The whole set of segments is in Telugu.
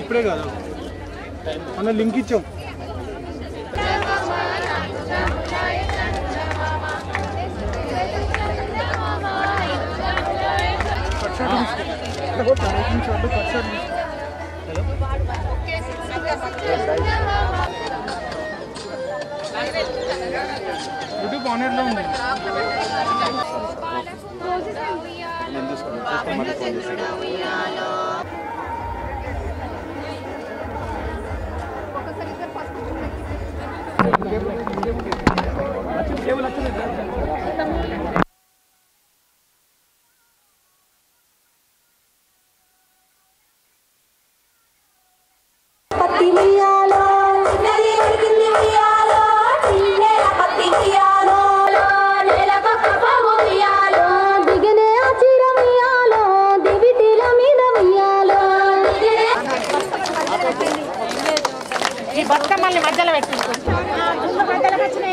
ఇప్పుడే కాదు అన్న లింక్ ఇచ్చాం cut short cut short honor loan. Patimi ఈ బతుకమ్మల్ని మధ్యలో పెట్టుకుంటాం మధ్యలో వచ్చిన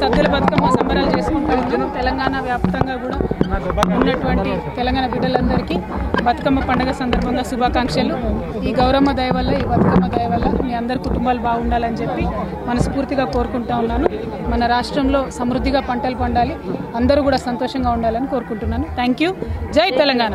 సద్దుల బతుకమ్మ సంబరాలు చేసుకుంటూ తెలంగాణ వ్యాప్తంగా కూడా ఉన్నటువంటి తెలంగాణ బిడ్డలందరికీ బతుకమ్మ పండుగ సందర్భంగా శుభాకాంక్షలు. ఈ గౌరమ్మ దయ వల్ల ఈ బతుకమ్మ దయ వల్ల మీ అందరి కుటుంబాలు బాగుండాలని చెప్పి మనస్ఫూర్తిగా కోరుకుంటా ఉన్నాను. మన రాష్ట్రంలో సమృద్ధిగా పంటలు పండాలి. అందరూ కూడా సంతోషంగా ఉండాలని కోరుకుంటున్నాను. థ్యాంక్ యూ జై తెలంగాణ.